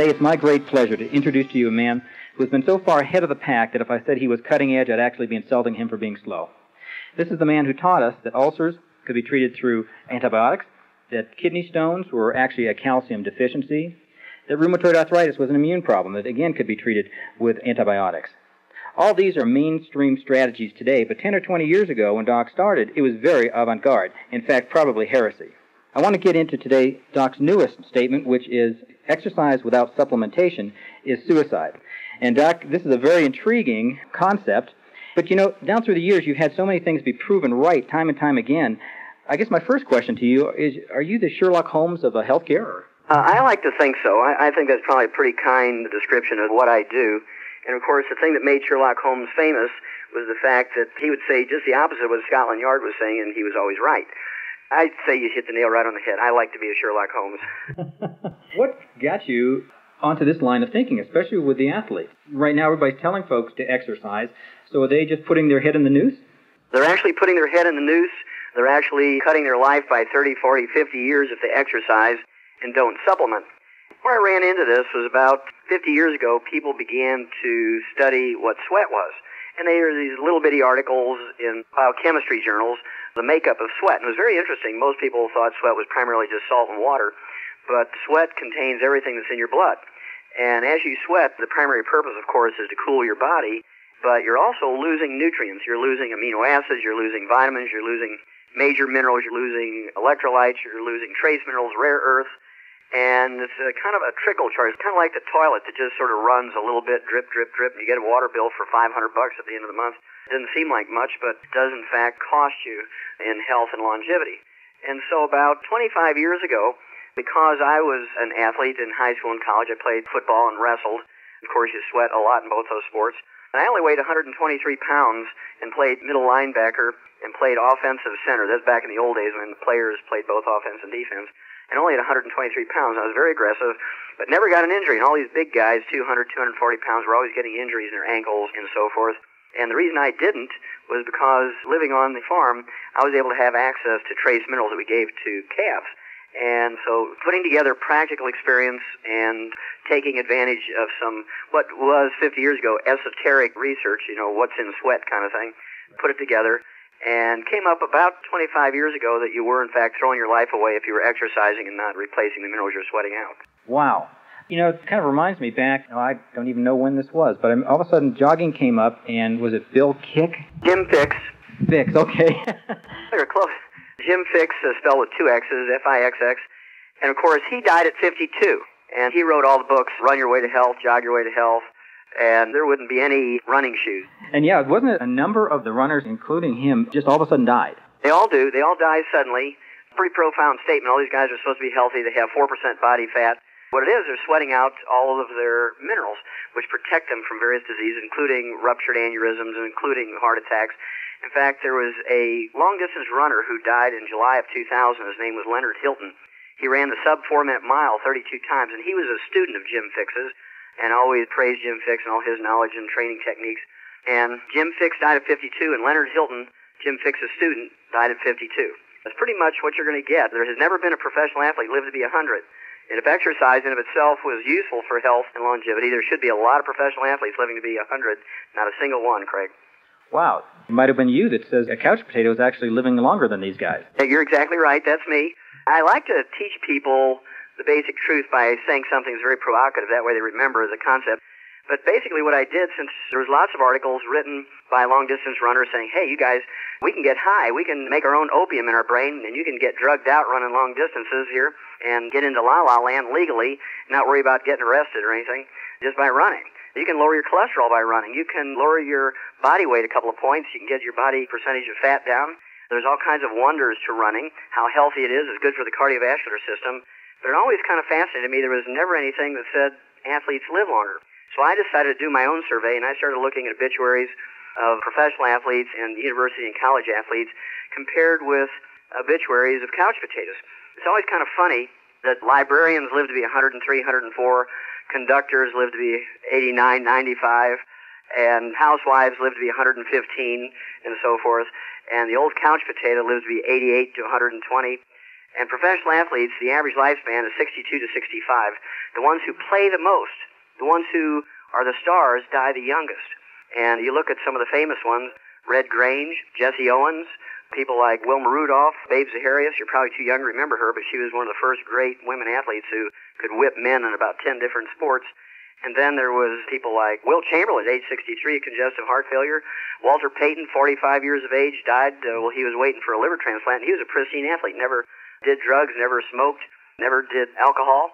Today it's my great pleasure to introduce to you a man who has been so far ahead of the pack that if I said he was cutting edge, I'd actually be insulting him for being slow. This is the man who taught us that ulcers could be treated through antibiotics, that kidney stones were actually a calcium deficiency, that rheumatoid arthritis was an immune problem that again could be treated with antibiotics. All these are mainstream strategies today, but 10 or 20 years ago when Doc started, it was very avant garde. In fact, probably heresy. I want to get into today Doc's newest statement, which is exercise without supplementation is suicide. And Doc, this is a very intriguing concept, but you know, down through the years, you've had so many things be proven right time and time again. I guess my first question to you is, are you the Sherlock Holmes of a healthcare? Uh, I like to think so. I, I think that's probably a pretty kind description of what I do. And of course, the thing that made Sherlock Holmes famous was the fact that he would say just the opposite of what Scotland Yard was saying, and he was always right. I'd say you hit the nail right on the head. I like to be a Sherlock Holmes. what got you onto this line of thinking, especially with the athletes? Right now, everybody's telling folks to exercise, so are they just putting their head in the noose? They're actually putting their head in the noose. They're actually cutting their life by 30, 40, 50 years if they exercise and don't supplement. Where I ran into this was about 50 years ago, people began to study what sweat was. And they were these little bitty articles in biochemistry journals the makeup of sweat. And it was very interesting. Most people thought sweat was primarily just salt and water, but sweat contains everything that's in your blood. And as you sweat, the primary purpose, of course, is to cool your body, but you're also losing nutrients. You're losing amino acids, you're losing vitamins, you're losing major minerals, you're losing electrolytes, you're losing trace minerals, rare earths, and it's a kind of a trickle charge. It's kind of like the toilet that just sort of runs a little bit, drip, drip, drip, and you get a water bill for 500 bucks at the end of the month. Doesn't seem like much, but does in fact cost you in health and longevity. And so about 25 years ago, because I was an athlete in high school and college, I played football and wrestled. Of course, you sweat a lot in both those sports. And I only weighed 123 pounds and played middle linebacker and played offensive center. That's back in the old days when the players played both offense and defense and only at 123 pounds. I was very aggressive, but never got an injury. And all these big guys, 200, 240 pounds, were always getting injuries in their ankles and so forth. And the reason I didn't was because living on the farm, I was able to have access to trace minerals that we gave to calves. And so putting together practical experience and taking advantage of some, what was 50 years ago, esoteric research, you know, what's in sweat kind of thing, put it together and came up about 25 years ago that you were, in fact, throwing your life away if you were exercising and not replacing the minerals you're sweating out. Wow. You know, it kind of reminds me back, you know, I don't even know when this was, but I'm, all of a sudden jogging came up, and was it Bill Kick? Jim Fixx. Fixx, okay. They're close. Jim Fixx, uh, spelled with two X's, F-I-X-X. And of course, he died at 52. And he wrote all the books, Run Your Way to Health, Jog Your Way to Health, and there wouldn't be any running shoes. And yeah, wasn't it a number of the runners, including him, just all of a sudden died? They all do. They all die suddenly. Pretty profound statement. All these guys are supposed to be healthy. They have 4% body fat. What it is, they're sweating out all of their minerals, which protect them from various diseases, including ruptured aneurysms and including heart attacks. In fact, there was a long distance runner who died in July of 2000. His name was Leonard Hilton. He ran the sub four minute mile 32 times, and he was a student of Jim Fixx's and always praised Jim Fixx and all his knowledge and training techniques. And Jim Fixx died at 52, and Leonard Hilton, Jim Fixx's student, died at 52. That's pretty much what you're going to get. There has never been a professional athlete live to be 100. And if exercise in of itself was useful for health and longevity, there should be a lot of professional athletes living to be 100, not a single one, Craig. Wow. It might have been you that says a couch potato is actually living longer than these guys. You're exactly right. That's me. I like to teach people the basic truth by saying something that's very provocative. That way they remember the concept. But basically what I did, since there was lots of articles written by long distance runners saying, hey, you guys, we can get high. We can make our own opium in our brain, and you can get drugged out running long distances here and get into la la land legally, not worry about getting arrested or anything, just by running. You can lower your cholesterol by running. You can lower your body weight a couple of points. You can get your body percentage of fat down. There's all kinds of wonders to running, how healthy it is. It's good for the cardiovascular system. But it always kind of fascinated me. There was never anything that said athletes live longer. So I decided to do my own survey, and I started looking at obituaries of professional athletes and university and college athletes compared with obituaries of couch potatoes. It's always kind of funny that librarians live to be 103, 104, conductors live to be 89, 95, and housewives live to be 115, and so forth. And the old couch potato lives to be 88 to 120 And professional athletes, the average lifespan is 62 to 65. The ones who play the most, the ones who are the stars, die the youngest. And you look at some of the famous ones, Red Grange, Jesse Owens, people like Wilma Rudolph, Babe Zaharias. You're probably too young to remember her, but she was one of the first great women athletes who could whip men in about 10 different sports. And then there was people like Wilt Chamberlain, age 63, congestive heart failure. Walter Payton, 45 years of age, died uh, while he was waiting for a liver transplant. He was a pristine athlete, never did drugs, never smoked, never did alcohol.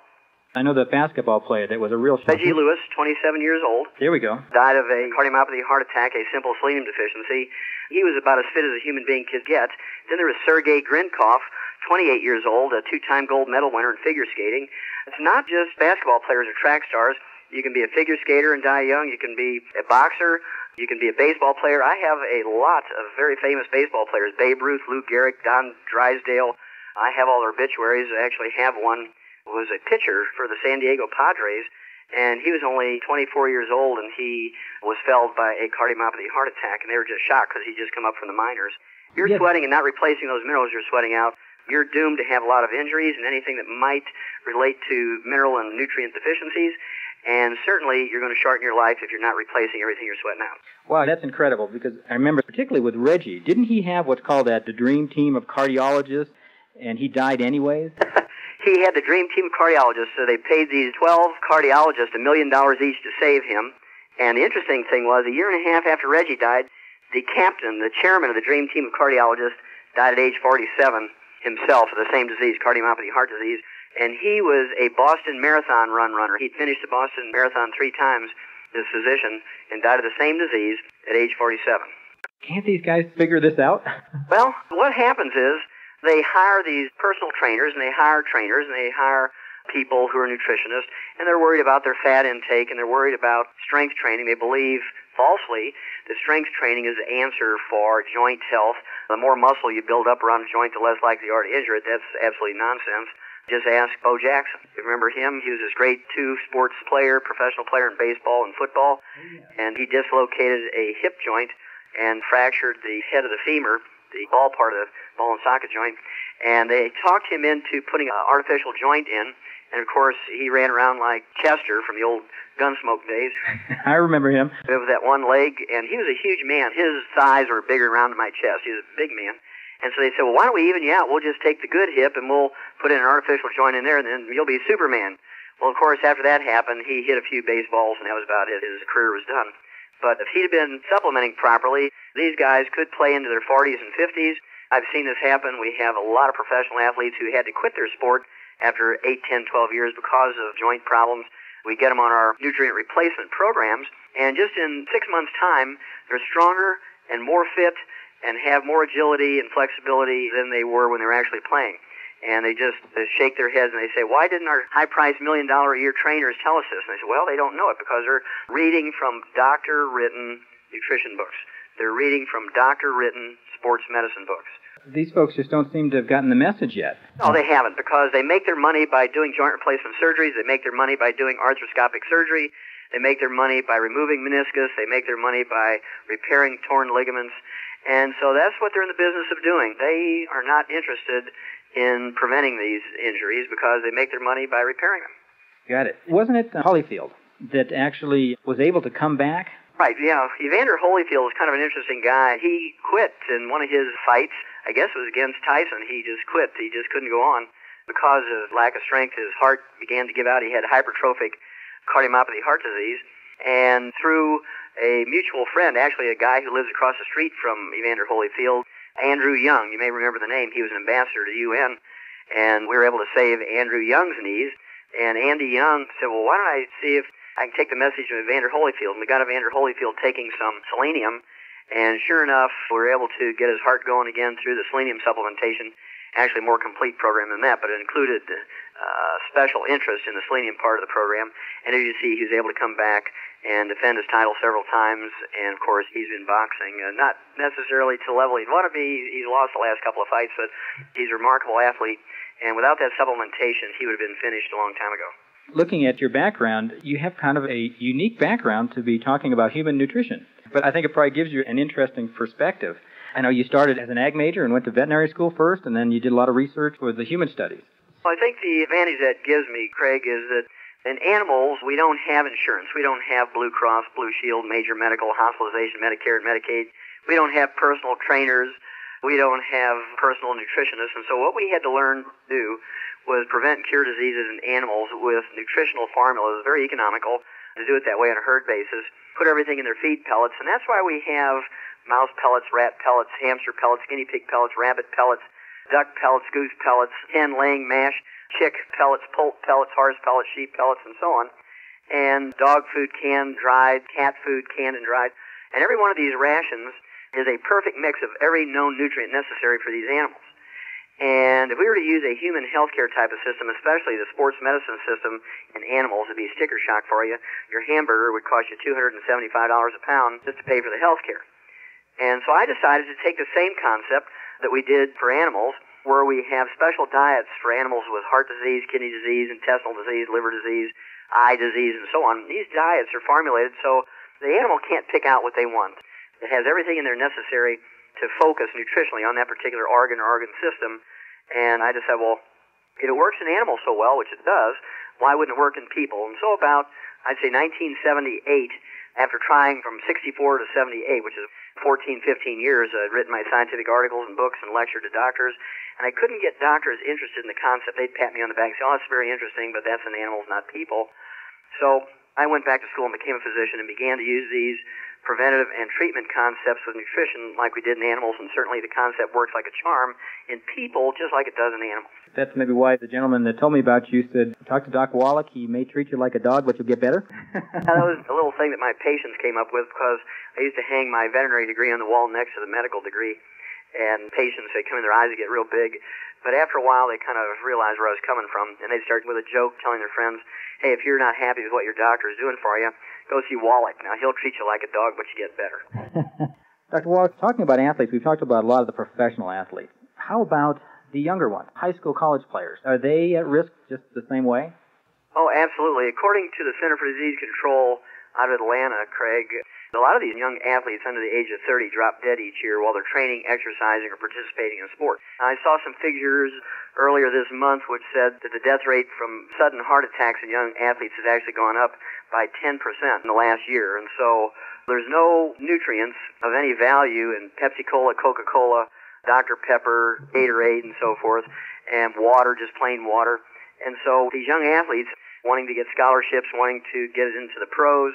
I know the basketball player that was a real Reggie Lewis, 27 years old. There we go. Died of a cardiomyopathy heart attack, a simple selenium deficiency. He was about as fit as a human being could get. Then there was Sergei Grinkov, 28 years old, a two-time gold medal winner in figure skating. It's not just basketball players or track stars. You can be a figure skater and die young. You can be a boxer. You can be a baseball player. I have a lot of very famous baseball players: Babe Ruth, Lou Gehrig, Don Drysdale. I have all their obituaries. I actually have one. Was a pitcher for the San Diego Padres, and he was only 24 years old, and he was felled by a cardiomyopathy heart attack, and they were just shocked because he'd just come up from the minors. You're yes. sweating and not replacing those minerals you're sweating out. You're doomed to have a lot of injuries and anything that might relate to mineral and nutrient deficiencies. And certainly, you're going to shorten your life if you're not replacing everything you're sweating out. Wow, that's incredible because I remember, particularly with Reggie, didn't he have what's called that the dream team of cardiologists, and he died anyways? he had the dream team of cardiologists, so they paid these 12 cardiologists a million dollars each to save him. And the interesting thing was, a year and a half after Reggie died, the captain, the chairman of the dream team of cardiologists, died at age 47 himself of the same disease, cardiomyopathy heart disease and he was a Boston Marathon run runner. He'd finished the Boston Marathon three times, his physician, and died of the same disease at age 47. Can't these guys figure this out? well, what happens is they hire these personal trainers, and they hire trainers, and they hire people who are nutritionists, and they're worried about their fat intake, and they're worried about strength training. They believe falsely that strength training is the answer for joint health. The more muscle you build up around a joint, the less likely you are to injure it. That's absolutely nonsense. Just ask Bo Jackson. You remember him? He was this great two sports player, professional player in baseball and football, oh, and he dislocated a hip joint and fractured the head of the femur, the ball part of the ball and socket joint. And they talked him into putting an artificial joint in. And of course, he ran around like Chester from the old Gunsmoke days. I remember him. With that one leg, and he was a huge man. His thighs were bigger around my chest. He was a big man. And so they said, well, why don't we even you out? We'll just take the good hip and we'll put in an artificial joint in there, and then you'll be Superman. Well, of course, after that happened, he hit a few baseballs, and that was about it. His career was done. But if he'd been supplementing properly, these guys could play into their 40s and 50s. I've seen this happen. We have a lot of professional athletes who had to quit their sport after 8, 10, 12 years because of joint problems. We get them on our nutrient replacement programs, and just in six months' time, they're stronger and more fit and have more agility and flexibility than they were when they were actually playing. And they just they shake their heads and they say, why didn't our high-priced million-dollar a year trainers tell us this? And they say, well, they don't know it because they're reading from doctor-written nutrition books. They're reading from doctor-written sports medicine books. These folks just don't seem to have gotten the message yet. No, they haven't because they make their money by doing joint replacement surgeries. They make their money by doing arthroscopic surgery. They make their money by removing meniscus. They make their money by repairing torn ligaments. And so that's what they're in the business of doing. They are not interested in preventing these injuries because they make their money by repairing them. Got it. Wasn't it Holyfield that actually was able to come back? Right, yeah. Evander Holyfield was kind of an interesting guy. He quit in one of his fights. I guess it was against Tyson. He just quit. He just couldn't go on. Because of lack of strength, his heart began to give out. He had hypertrophic cardiomyopathy heart disease. And through a mutual friend, actually a guy who lives across the street from Evander Holyfield, Andrew Young. You may remember the name. He was an ambassador to the UN, and we were able to save Andrew Young's knees. And Andy Young said, well, why don't I see if I can take the message of Evander Holyfield? And we got Evander Holyfield taking some selenium, and sure enough, we were able to get his heart going again through the selenium supplementation. Actually, a more complete program than that, but it included uh, special interest in the selenium part of the program. And as you see, he was able to come back and defend his title several times. And of course, he's been boxing, uh, not necessarily to the level he'd want to be. He's lost the last couple of fights, but he's a remarkable athlete. And without that supplementation, he would have been finished a long time ago. Looking at your background, you have kind of a unique background to be talking about human nutrition. But I think it probably gives you an interesting perspective. I know you started as an ag major and went to veterinary school first, and then you did a lot of research with the human studies. Well, I think the advantage that gives me, Craig, is that in animals, we don't have insurance. We don't have Blue Cross, Blue Shield, major medical, hospitalization, Medicare, and Medicaid. We don't have personal trainers. We don't have personal nutritionists. And so what we had to learn to do was prevent and cure diseases in animals with nutritional formulas, very economical to do it that way on a herd basis, put everything in their feed pellets, and that's why we have mouse pellets, rat pellets, hamster pellets, guinea pig pellets, rabbit pellets, duck pellets, goose pellets, hen laying mash, chick pellets, poult pellets, horse pellets, sheep pellets, and so on. And dog food canned, dried, cat food canned and dried. And every one of these rations is a perfect mix of every known nutrient necessary for these animals. And if we were to use a human healthcare type of system, especially the sports medicine system in animals, it'd be a sticker shock for you. Your hamburger would cost you $275 a pound just to pay for the healthcare. And so I decided to take the same concept that we did for animals, where we have special diets for animals with heart disease, kidney disease, intestinal disease, liver disease, eye disease, and so on. These diets are formulated so the animal can't pick out what they want. It has everything in there necessary to focus nutritionally on that particular organ or organ system. And I just said, well, if it works in animals so well, which it does, why wouldn't it work in people? And so about, I'd say 1978, after trying from 64 to 78, which is 14, 15 years, I'd written my scientific articles and books and lectured to doctors, and I couldn't get doctors interested in the concept. They'd pat me on the back and say, oh, that's very interesting, but that's in animals, not people. So I went back to school and became a physician and began to use these preventative and treatment concepts with nutrition like we did in animals, and certainly the concept works like a charm in people just like it does in animals. That's maybe why the gentleman that told me about you said, talk to Doc Wallach, he may treat you like a dog, but you'll get better. that was a little thing that my patients came up with because I used to hang my veterinary degree on the wall next to the medical degree, and patients, they come in, their eyes would get real big. But after a while, they kind of realized where I was coming from, and they'd start with a joke telling their friends, hey, if you're not happy with what your doctor is doing for you, go see Wallach. Now, he'll treat you like a dog, but you get better. Dr. Wallach, talking about athletes, we've talked about a lot of the professional athletes. How about the younger ones, high school, college players? Are they at risk just the same way? Oh, absolutely. According to the Center for Disease Control out of Atlanta, Craig, a lot of these young athletes under the age of 30 drop dead each year while they're training, exercising, or participating in sport. I saw some figures earlier this month which said that the death rate from sudden heart attacks in young athletes has actually gone up by 10% in the last year. And so there's no nutrients of any value in Pepsi Cola, Coca Cola, Dr. Pepper, Gatorade, and so forth, and water, just plain water. And so these young athletes wanting to get scholarships, wanting to get into the pros,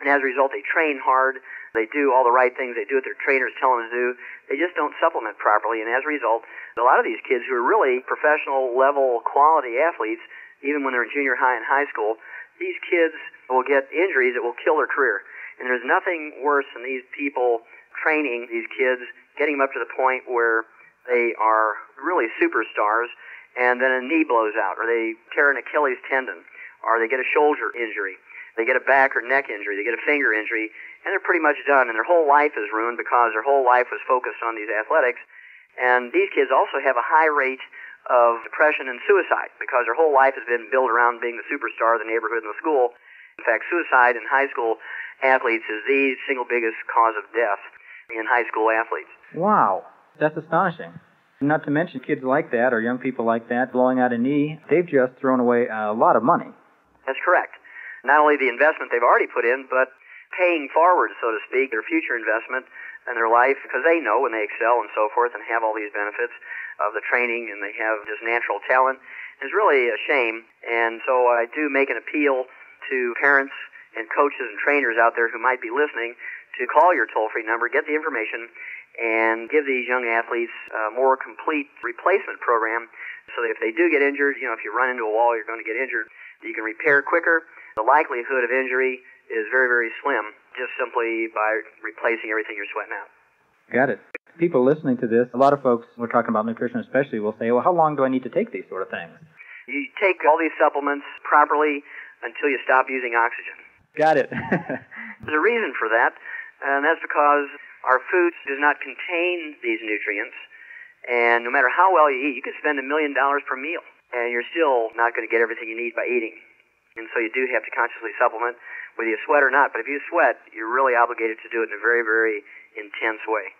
and as a result, they train hard. They do all the right things. They do what their trainers tell them to do. They just don't supplement properly. And as a result, a lot of these kids who are really professional level quality athletes, even when they're in junior high and high school, these kids will get injuries that will kill their career. And there's nothing worse than these people training these kids, getting them up to the point where they are really superstars, and then a knee blows out, or they tear an Achilles tendon, or they get a shoulder injury, they get a back or neck injury, they get a finger injury, and they're pretty much done, and their whole life is ruined because their whole life was focused on these athletics. And these kids also have a high rate of depression and suicide because their whole life has been built around being the superstar of the neighborhood and the school. In fact, suicide in high school athletes is the single biggest cause of death in high school athletes. Wow, that's astonishing. Not to mention kids like that or young people like that blowing out a knee, they've just thrown away a lot of money. That's correct. Not only the investment they've already put in, but paying forward, so to speak, their future investment in their life because they know when they excel and so forth and have all these benefits of the training and they have this natural talent. It's really a shame. And so I do make an appeal to parents and coaches and trainers out there who might be listening to call your toll free number, get the information, and give these young athletes a more complete replacement program so that if they do get injured, you know, if you run into a wall, you're going to get injured, you can repair quicker. The likelihood of injury is very, very slim just simply by replacing everything you're sweating out. Got it. People listening to this, a lot of folks, we're talking about nutrition especially, will say, well, how long do I need to take these sort of things? You take all these supplements properly until you stop using oxygen. Got it. There's a reason for that, and that's because our food does not contain these nutrients. And no matter how well you eat, you can spend a million dollars per meal, and you're still not going to get everything you need by eating. And so you do have to consciously supplement, whether you sweat or not. But if you sweat, you're really obligated to do it in a very, very intense way.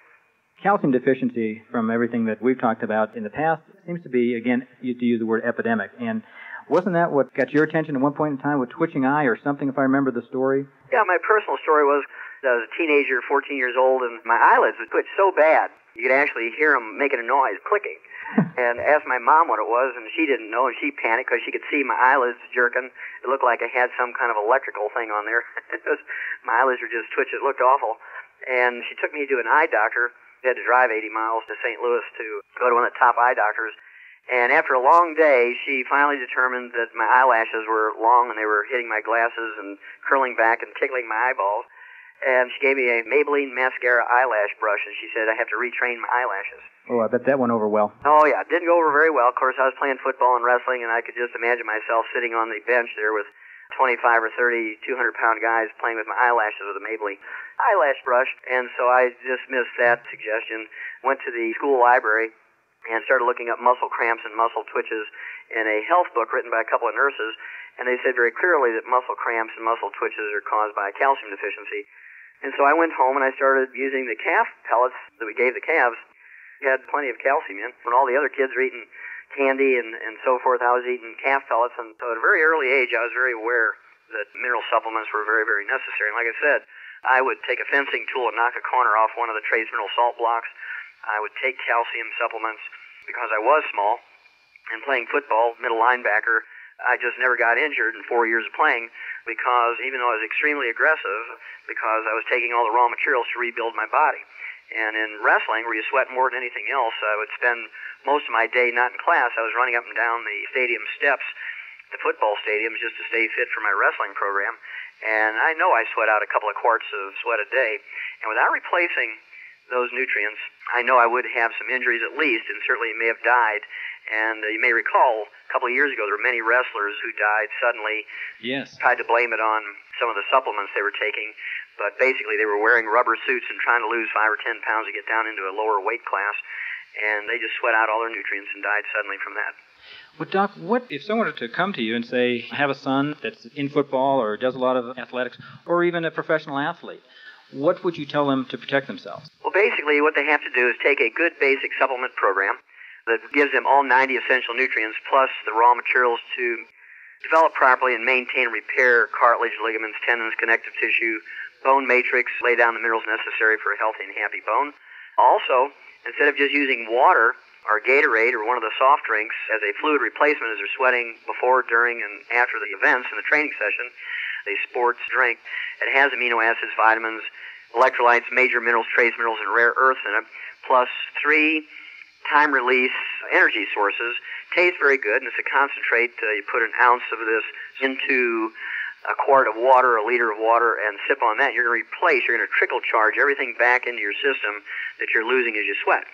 calcium deficiency, from everything that we've talked about in the past, seems to be, again, you to use the word epidemic. And wasn't that what got your attention at one point in time with twitching eye or something, if I remember the story? Yeah, my personal story was I was a teenager, 14 years old, and my eyelids would twitch so bad you could actually hear them making a noise, clicking. and asked my mom what it was, and she didn't know, and she panicked because she could see my eyelids jerking. It looked like I had some kind of electrical thing on there. was, my eyelids were just twitching. It looked awful. And she took me to an eye doctor. I had to drive 80 miles to St. Louis to go to one of the top eye doctors. And after a long day, she finally determined that my eyelashes were long and they were hitting my glasses and curling back and tickling my eyeballs. And she gave me a Maybelline mascara eyelash brush, and she said I have to retrain my eyelashes. Oh, I bet that went over well. Oh yeah, it didn't go over very well. Of course, I was playing football and wrestling, and I could just imagine myself sitting on the bench there with 25 or 30 200 pound guys playing with my eyelashes with a Maybelline eyelash brush. And so I dismissed that suggestion. Went to the school library and started looking up muscle cramps and muscle twitches in a health book written by a couple of nurses. And they said very clearly that muscle cramps and muscle twitches are caused by a calcium deficiency. And so I went home and I started using the calf pellets that we gave the calves. We had plenty of calcium in. When all the other kids were eating candy and, and so forth, I was eating calf pellets. And so at a very early age, I was very aware that mineral supplements were very, very necessary. And like I said, I would take a fencing tool and knock a corner off one of the trace mineral salt blocks. I would take calcium supplements because I was small and playing football, middle linebacker. I just never got injured in four years of playing because even though I was extremely aggressive, because I was taking all the raw materials to rebuild my body. And in wrestling, where you sweat more than anything else, I would spend most of my day not in class. I was running up and down the stadium steps, the football stadiums, just to stay fit for my wrestling program. And I know I sweat out a couple of quarts of sweat a day. And without replacing those nutrients, I know I would have some injuries at least, and certainly may have died. And uh, you may recall a couple of years ago, there were many wrestlers who died suddenly. Yes. Tried to blame it on some of the supplements they were taking, but basically they were wearing rubber suits and trying to lose five or ten pounds to get down into a lower weight class, and they just sweat out all their nutrients and died suddenly from that. Well, Doc, what if someone were to come to you and say, I have a son that's in football or does a lot of athletics, or even a professional athlete? What would you tell them to protect themselves? Well, basically, what they have to do is take a good basic supplement program that gives them all 90 essential nutrients plus the raw materials to develop properly and maintain and repair cartilage, ligaments, tendons, connective tissue, bone matrix, lay down the minerals necessary for a healthy and happy bone. Also, instead of just using water or Gatorade or one of the soft drinks as a fluid replacement as they're sweating before, during, and after the events in the training session, a sports drink, it has amino acids, vitamins, electrolytes, major minerals, trace minerals, and rare earths in it, plus three time release energy sources. Tastes very good, and it's a concentrate. Uh, you put an ounce of this into a quart of water, a liter of water, and sip on that. You're going to replace, you're going to trickle charge everything back into your system that you're losing as you sweat.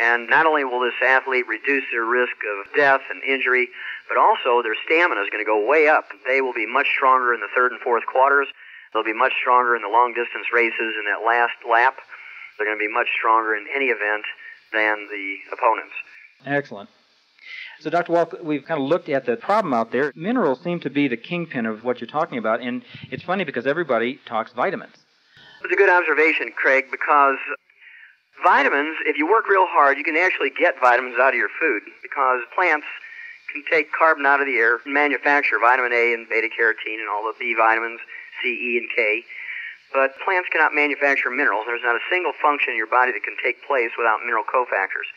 And not only will this athlete reduce their risk of death and injury, but also their stamina is going to go way up. They will be much stronger in the third and fourth quarters. They'll be much stronger in the long distance races in that last lap. They're going to be much stronger in any event than the opponents. Excellent. So, Dr. Walk, we've kind of looked at the problem out there. Minerals seem to be the kingpin of what you're talking about, and it's funny because everybody talks vitamins. It's a good observation, Craig, because vitamins, if you work real hard, you can actually get vitamins out of your food because plants can take carbon out of the air and manufacture vitamin A and beta carotene and all the B vitamins, C, E, and K. But plants cannot manufacture minerals. There's not a single function in your body that can take place without mineral cofactors.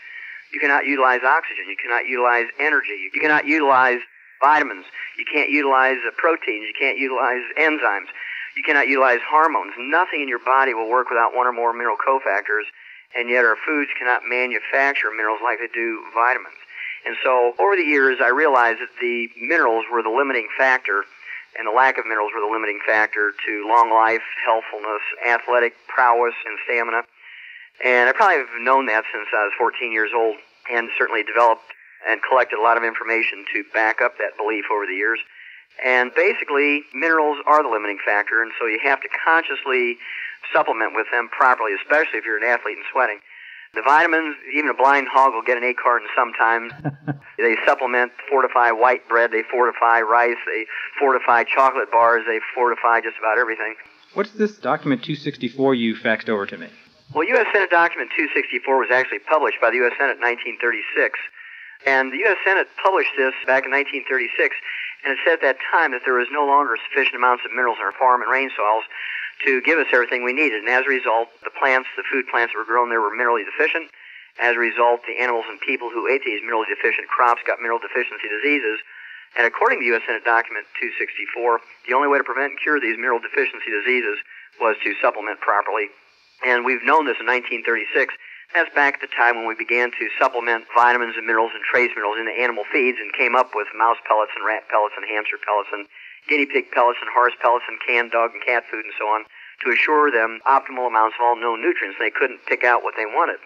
You cannot utilize oxygen. You cannot utilize energy. You cannot utilize vitamins. You can't utilize uh, proteins. You can't utilize enzymes. You cannot utilize hormones. Nothing in your body will work without one or more mineral cofactors, and yet our foods cannot manufacture minerals like they do vitamins. And so over the years, I realized that the minerals were the limiting factor and the lack of minerals were the limiting factor to long life, healthfulness, athletic prowess, and stamina. And I probably have known that since I was 14 years old and certainly developed and collected a lot of information to back up that belief over the years. And basically, minerals are the limiting factor, and so you have to consciously supplement with them properly, especially if you're an athlete and sweating. The vitamins, even a blind hog will get an eight carton sometimes. they supplement, fortify white bread, they fortify rice, they fortify chocolate bars, they fortify just about everything. What's this document 264 you faxed over to me? Well, U.S. Senate Document 264 was actually published by the U.S. Senate in 1936. And the U.S. Senate published this back in 1936, and it said at that time that there was no longer sufficient amounts of minerals in our farm and rain soils to give us everything we needed. And as a result, the plants, the food plants that were grown there were minerally deficient. As a result, the animals and people who ate these minerally deficient crops got mineral deficiency diseases. And according to U.S. Senate Document 264, the only way to prevent and cure these mineral deficiency diseases was to supplement properly. And we've known this in 1936 that's back at the time when we began to supplement vitamins and minerals and trace minerals into animal feeds and came up with mouse pellets and rat pellets and hamster pellets and guinea pig pellets and horse pellets and canned dog and cat food and so on to assure them optimal amounts of all known nutrients. They couldn't pick out what they wanted.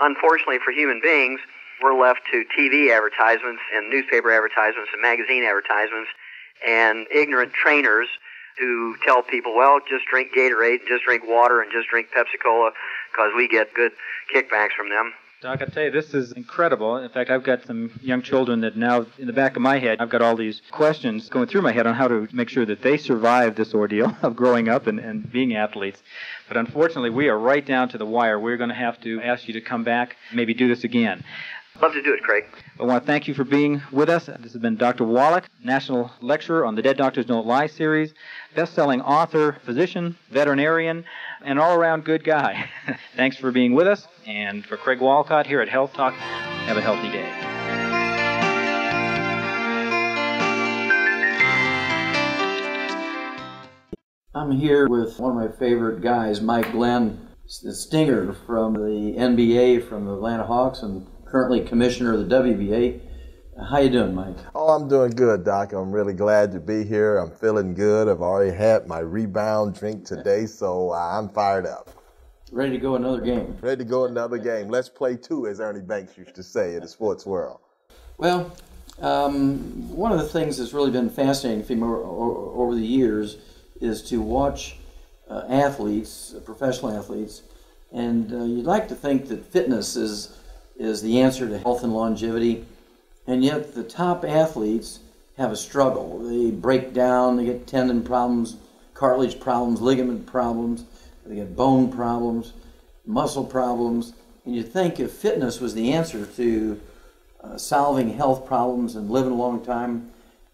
Unfortunately for human beings, we're left to TV advertisements and newspaper advertisements and magazine advertisements and ignorant trainers who tell people, well, just drink Gatorade, just drink water, and just drink Pepsi Cola because we get good kickbacks from them. Doc, I tell you, this is incredible. In fact, I've got some young children that now, in the back of my head, I've got all these questions going through my head on how to make sure that they survive this ordeal of growing up and, and being athletes. But unfortunately, we are right down to the wire. We're going to have to ask you to come back, maybe do this again. Love to do it, Craig. I want to thank you for being with us. This has been Dr. Wallach, National Lecturer on the Dead Doctors Don't Lie series, best-selling author, physician, veterinarian, and all-around good guy. Thanks for being with us. And for Craig Walcott here at Health Talk, have a healthy day. I'm here with one of my favorite guys, Mike Glenn, the Stinger from the NBA, from the Atlanta Hawks, and currently commissioner of the WBA. How you doing, Mike? Oh, I'm doing good, Doc. I'm really glad to be here. I'm feeling good. I've already had my rebound drink today, so uh, I'm fired up. Ready to go another game. Ready to go another game. Let's play two, as Ernie Banks used to say in the sports world. Well, um, one of the things that's really been fascinating for me over the years is to watch uh, athletes, uh, professional athletes, and uh, you'd like to think that fitness is is the answer to health and longevity. And yet, the top athletes have a struggle. They break down, they get tendon problems, cartilage problems, ligament problems, they get bone problems, muscle problems. And you'd think if fitness was the answer to uh, solving health problems and living a long time,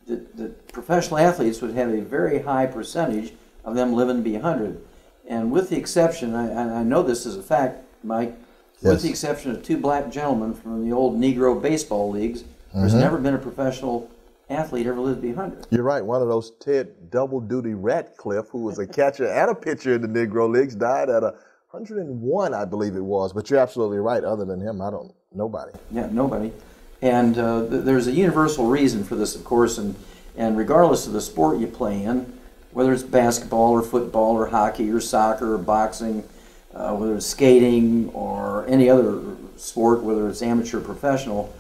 that, that professional athletes would have a very high percentage of them living to be 100. And with the exception, I, I know this is a fact, Mike, Yes. With the exception of two black gentlemen from the old Negro baseball leagues, mm-hmm. there's never been a professional athlete ever lived to be 100. You're right. One of those Ted Double Duty Radcliffe, who was a catcher and a pitcher in the Negro Leagues, died at a 101, I believe it was. But you're absolutely right. Other than him, I don't, nobody. Yeah, nobody. And uh, th- there's a universal reason for this, of course, and, and regardless of the sport you play in, whether it's basketball or football or hockey or soccer or boxing, uh, whether it's skating or any other sport, whether it's amateur or professional,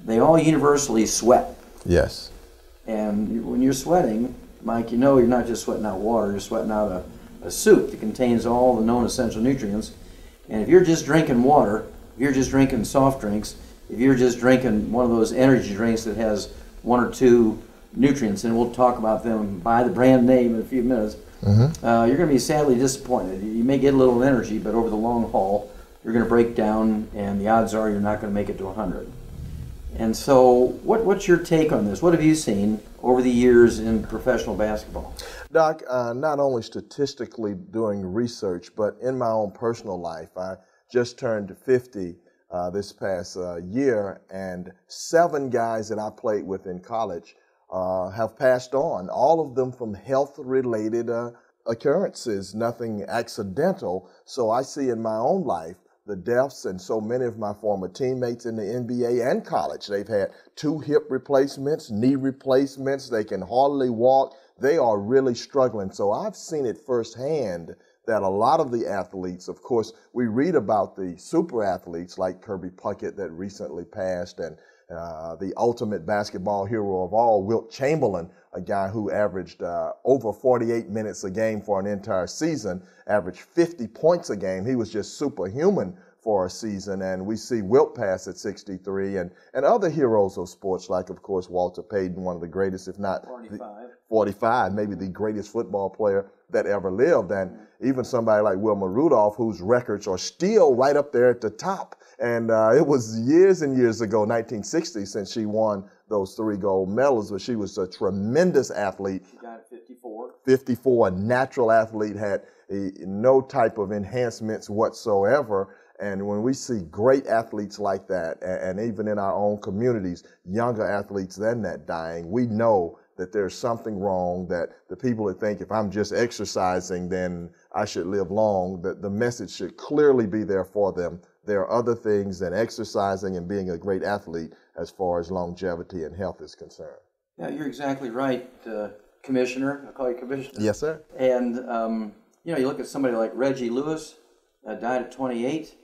they all universally sweat. Yes. And when you're sweating, Mike, you know you're not just sweating out water, you're sweating out a, a soup that contains all the known essential nutrients. And if you're just drinking water, if you're just drinking soft drinks, if you're just drinking one of those energy drinks that has one or two nutrients, and we'll talk about them by the brand name in a few minutes, mm-hmm. uh, you're going to be sadly disappointed. You may get a little energy, but over the long haul, you're going to break down, and the odds are you're not going to make it to 100. And so, what, what's your take on this? What have you seen over the years in professional basketball? Doc, uh, not only statistically doing research, but in my own personal life, I just turned 50 uh, this past uh, year, and seven guys that I played with in college uh, have passed on, all of them from health related uh, occurrences, nothing accidental. So I see in my own life the deaths and so many of my former teammates in the NBA and college. They've had two hip replacements, knee replacements, they can hardly walk. They are really struggling. So I've seen it firsthand that a lot of the athletes, of course, we read about the super athletes like Kirby Puckett that recently passed and uh, the ultimate basketball hero of all, Wilt Chamberlain, a guy who averaged uh, over 48 minutes a game for an entire season, averaged 50 points a game. He was just superhuman for a season. And we see Wilt pass at 63 and, and other heroes of sports, like, of course, Walter Payton, one of the greatest, if not 45. The, 45, maybe the greatest football player that ever lived. And even somebody like Wilma Rudolph, whose records are still right up there at the top. And uh, it was years and years ago, 1960, since she won those three gold medals, but she was a tremendous athlete. She at 54. 54, a natural athlete, had a, no type of enhancements whatsoever. And when we see great athletes like that, and, and even in our own communities, younger athletes than that dying, we know that there's something wrong, that the people that think if I'm just exercising, then I should live long, that the message should clearly be there for them. There are other things than exercising and being a great athlete as far as longevity and health is concerned. Yeah, you're exactly right, uh, Commissioner. I'll call you Commissioner. Yes, sir. And, um, you know, you look at somebody like Reggie Lewis, uh, died at 28,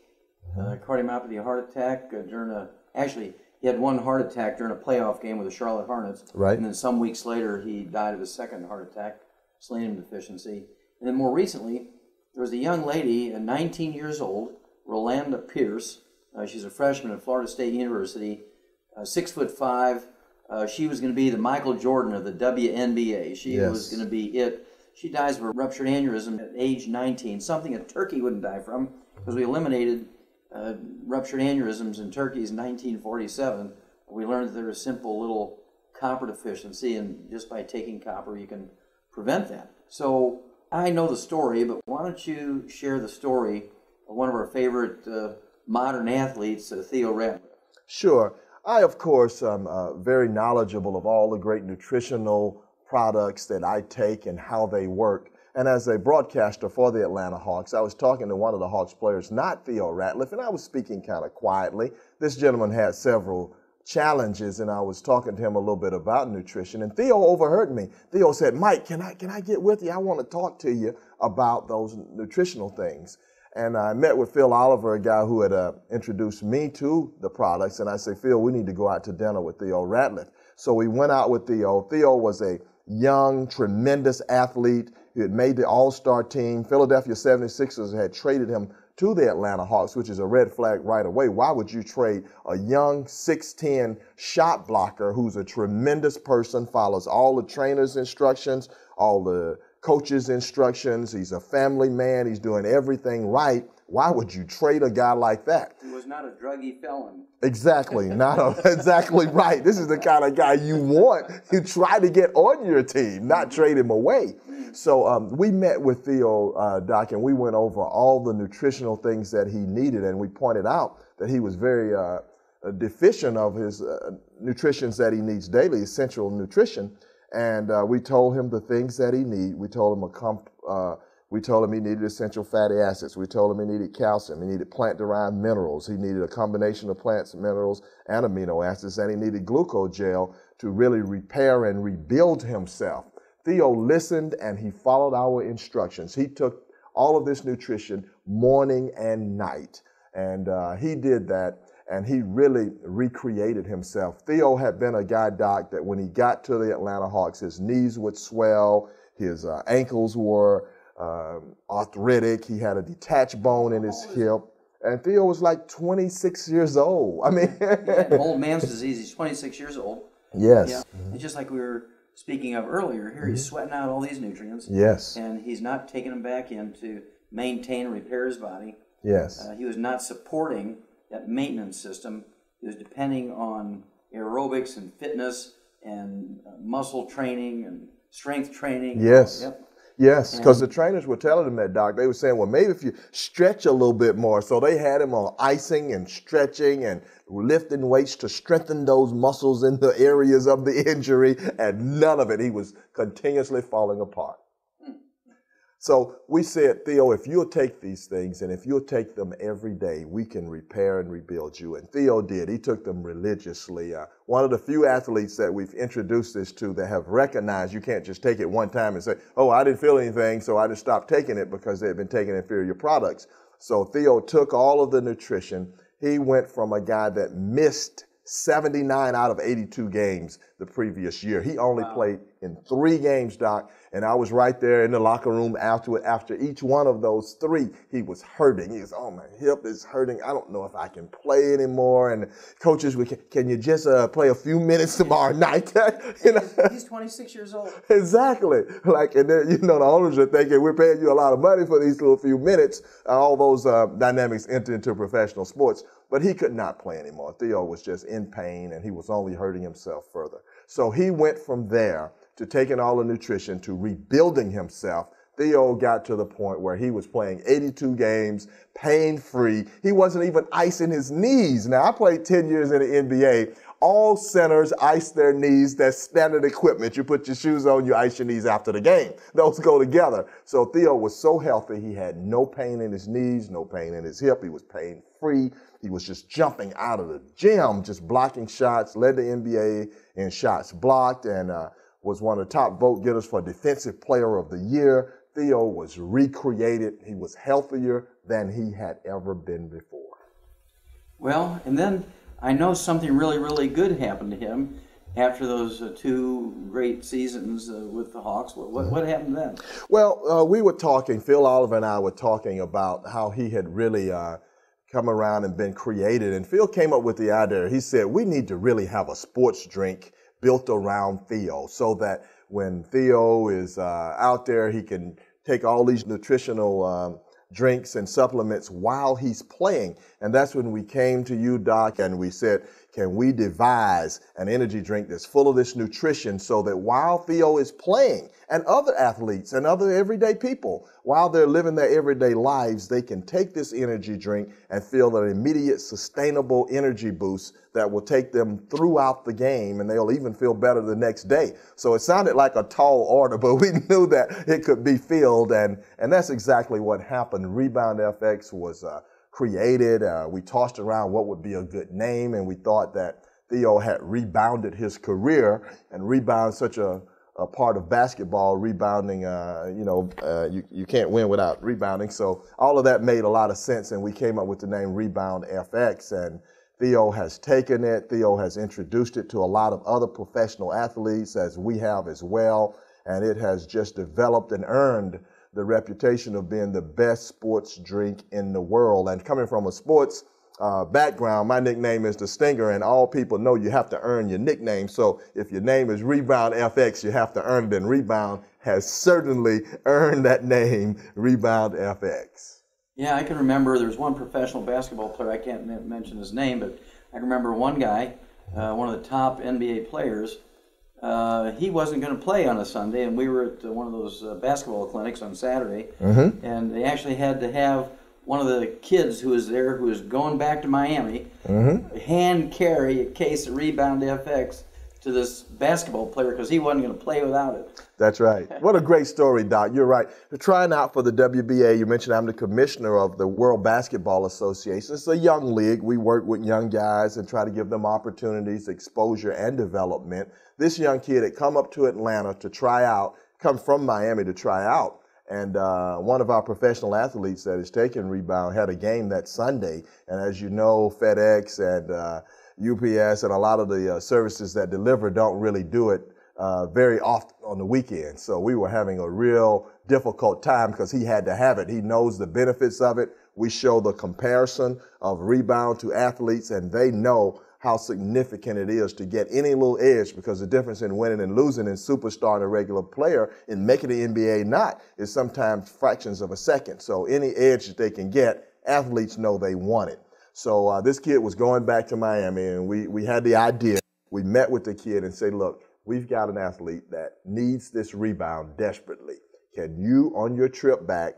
uh, cardiomyopathy heart attack uh, during a, actually, he had one heart attack during a playoff game with the Charlotte Hornets. Right. And then some weeks later, he died of a second heart attack, selenium deficiency. And then more recently, there was a young lady, uh, 19 years old, Rolanda Pierce. Uh, she's a freshman at Florida State University, uh, six foot five. Uh, she was going to be the Michael Jordan of the WNBA. She Yes. was going to be it. She dies of a ruptured aneurysm at age 19, something a turkey wouldn't die from because we eliminated uh, ruptured aneurysms in turkeys in 1947. We learned that there's a simple little copper deficiency, and just by taking copper, you can prevent that. So I know the story, but why don't you share the story one of our favorite uh, modern athletes, uh, Theo Ratliff? Sure. I, of course, am uh, very knowledgeable of all the great nutritional products that I take and how they work. And as a broadcaster for the Atlanta Hawks, I was talking to one of the Hawks players, not Theo Ratliff, and I was speaking kind of quietly. This gentleman had several challenges, and I was talking to him a little bit about nutrition. And Theo overheard me. Theo said, "Mike, can I can I get with you? I want to talk to you about those nutritional things." And I met with Phil Oliver, a guy who had uh, introduced me to the products. And I said, Phil, we need to go out to dinner with Theo Ratliff. So we went out with Theo. Theo was a young, tremendous athlete. He had made the All Star team. Philadelphia 76ers had traded him to the Atlanta Hawks, which is a red flag right away. Why would you trade a young 6'10 shot blocker who's a tremendous person, follows all the trainer's instructions, all the coach's instructions? He's a family man, he's doing everything right. Why would you trade a guy like that? He was not a druggy felon. Exactly, not a, exactly right. This is the kind of guy you want. You try to get on your team, not trade him away. So um, we met with Theo uh, Doc, and we went over all the nutritional things that he needed, and we pointed out that he was very uh, deficient of his uh, nutritions that he needs daily, essential nutrition. And uh, we told him the things that he needed. We told him a comp, uh, we told him he needed essential fatty acids. We told him he needed calcium. He needed plant-derived minerals. He needed a combination of plants, minerals, and amino acids. And he needed glucogel to really repair and rebuild himself. Theo listened and he followed our instructions. He took all of this nutrition morning and night. And uh, he did that and he really recreated himself. Theo had been a guy, Doc, that when he got to the Atlanta Hawks, his knees would swell, his uh, ankles were um, arthritic, he had a detached bone in his hip. And Theo was like 26 years old. I mean, Yeah, old man's disease. He's 26 years old. yes, Yeah. And just like we were speaking of earlier, here he's sweating out all these nutrients. yes, And he's not taking them back in to maintain and repair his body. yes, Uh, he was not supporting that maintenance system. is depending on aerobics and fitness and uh, muscle training and strength training. Yes. Yep. yes. Because the trainers were telling him that, Doc. They were saying, well, maybe if you stretch a little bit more. So they had him on icing and stretching and lifting weights to strengthen those muscles in the areas of the injury, and none of it. He was continuously falling apart. So we said, Theo, if you'll take these things and if you'll take them every day, we can repair and rebuild you. And Theo did. He took them religiously. Uh, one of the few athletes that we've introduced this to that have recognized you can't just take it one time and say, oh, I didn't feel anything, so I just stopped taking it because they had been taking inferior products. So Theo took all of the nutrition. He went from a guy that missed 79 out of 82 games the previous year. He only wow. played in three games, Doc, and I was right there in the locker room after it. After each one of those three, he was hurting. He was, oh, my hip is hurting. I don't know if I can play anymore. And coaches, we can, can you just uh, play a few minutes tomorrow night? you know? He's 26 years old. Exactly. Like, and then, you know, the owners are thinking we're paying you a lot of money for these little few minutes. all those uh, dynamics enter into professional sports. But he could not play anymore. Theo was just in pain and he was only hurting himself further. So he went from there to taking all the nutrition to rebuilding himself. Theo got to the point where he was playing 82 games, pain free. He wasn't even icing his knees. Now, I played 10 years in the NBA. All centers ice their knees. That's standard equipment. You put your shoes on, you ice your knees after the game. Those go together. So Theo was so healthy, he had no pain in his knees, no pain in his hip. He was pain free. He was just jumping out of the gym, just blocking shots, led the NBA in shots blocked, and uh, was one of the top vote getters for Defensive Player of the Year. Theo was recreated. He was healthier than he had ever been before. Well, and then I know something really, really good happened to him after those uh, two great seasons uh, with the Hawks. What, what, what, happened then? Well, uh, we were talking, Phil Oliver and I were talking about how he had really uh, come around and been created. And Phil came up with the idea. He said, we need to really have a sports drink built around Theo so that when Theo is uh, out there, he can take all these nutritional um, drinks and supplements while he's playing. And that's when we came to you, Doc, and we said, can we devise an energy drink that's full of this nutrition so that while Theo is playing and other athletes and other everyday people, while they're living their everyday lives, they can take this energy drink and feel an immediate sustainable energy boost that will take them throughout the game and they'll even feel better the next day. So it sounded like a tall order, but we knew that it could be filled and, and that's exactly what happened. Rebound FX was, uh, created. Uh, we tossed around what would be a good name, and we thought that Theo had rebounded his career and rebound such a, a part of basketball, rebounding, uh, you know, uh, you, you can't win without rebounding. So all of that made a lot of sense, and we came up with the name Rebound FX. And Theo has taken it. Theo has introduced it to a lot of other professional athletes, as we have as well. And it has just developed and earned the reputation of being the best sports drink in the world. And coming from a sports uh, background, my nickname is the Stinger, and all people know you have to earn your nickname. So if your name is Rebound FX, you have to earn it, and Rebound has certainly earned that name, Rebound FX. Yeah, I can remember there was one professional basketball player, I can't mention his name, but I remember one guy, uh, one of the top NBA players, uh, he wasn't going to play on a Sunday, and we were at one of those uh, basketball clinics on Saturday, mm-hmm. and they actually had to have one of the kids who was there, who was going back to Miami, mm-hmm. hand carry a case of Rebound FX to this basketball player because he wasn't going to play without it. That's right. What a great story, Doc. You're right. You're trying out for the WBA. You mentioned I'm the commissioner of the World Basketball Association. It's a young league. We work with young guys and try to give them opportunities, exposure, and development this young kid had come up to Atlanta to try out, come from Miami to try out. And uh, one of our professional athletes that is taking rebound had a game that Sunday. And as you know, FedEx and uh, UPS and a lot of the uh, services that deliver don't really do it uh, very often on the weekend. So we were having a real difficult time because he had to have it. He knows the benefits of it. We show the comparison of rebound to athletes, and they know how significant it is to get any little edge because the difference in winning and losing in superstar and a regular player in making the NBA not is sometimes fractions of a second. So any edge that they can get, athletes know they want it. So uh, this kid was going back to Miami and we, we had the idea. We met with the kid and said, look, we've got an athlete that needs this rebound desperately. Can you, on your trip back,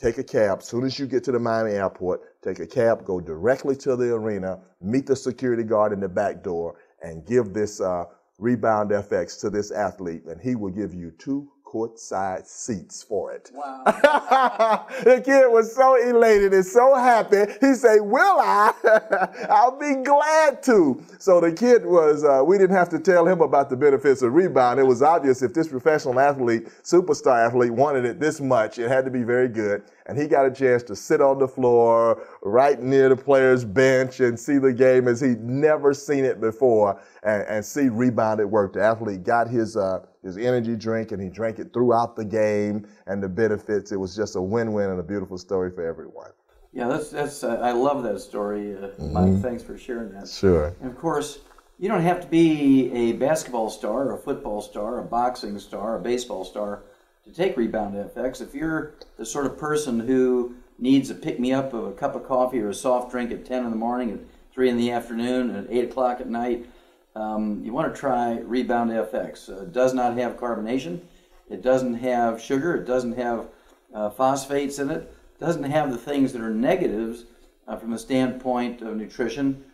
take a cab. Soon as you get to the Miami airport, take a cab, go directly to the arena, meet the security guard in the back door, and give this uh, Rebound FX to this athlete, and he will give you two courtside seats for it. Wow. the kid was so elated and so happy. He said, "Will I? I'll be glad to." So the kid was. Uh, we didn't have to tell him about the benefits of rebound. It was obvious if this professional athlete, superstar athlete, wanted it this much, it had to be very good. And he got a chance to sit on the floor right near the player's bench and see the game as he'd never seen it before, and, and see rebounded at work. The athlete got his. Uh, his energy drink and he drank it throughout the game and the benefits. It was just a win-win and a beautiful story for everyone. Yeah, that's that's. Uh, I love that story, uh, mm-hmm. Mike. Thanks for sharing that. Sure. And of course, you don't have to be a basketball star, a football star, a boxing star, a baseball star to take Rebound FX. If you're the sort of person who needs a pick me up of a cup of coffee or a soft drink at 10 in the morning, at 3 in the afternoon, at 8 o'clock at night, um, you want to try Rebound FX. Uh, it does not have carbonation. It doesn't have sugar. It doesn't have uh, phosphates in it. It doesn't have the things that are negatives uh, from the standpoint of nutrition.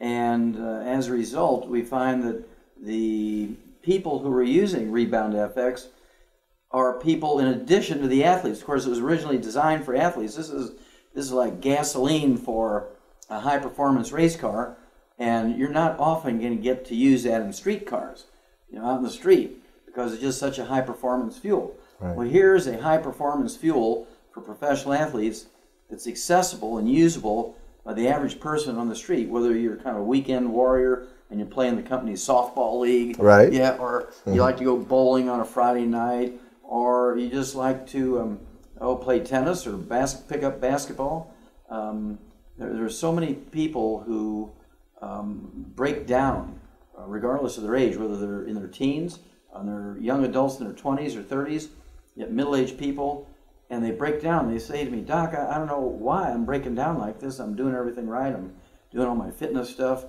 And uh, as a result, we find that the people who are using Rebound FX are people in addition to the athletes. Of course, it was originally designed for athletes. This is this is like gasoline for a high performance race car and you're not often going to get to use that in street cars, you know, out in the street, because it's just such a high performance fuel. Right. Well, here's a high performance fuel for professional athletes that's accessible and usable by the average person on the street, whether you're kind of a weekend warrior and you play in the company's softball league, right? Yeah, or you mm-hmm. like to go bowling on a Friday night, or you just like to um, oh play tennis or bas- pick up basketball. Um, there, there are so many people who um, break down, uh, regardless of their age, whether they're in their teens, and they're young adults in their 20s or 30s, yet middle-aged people, and they break down. They say to me, Doc, I, I don't know why I'm breaking down like this. I'm doing everything right. I'm doing all my fitness stuff,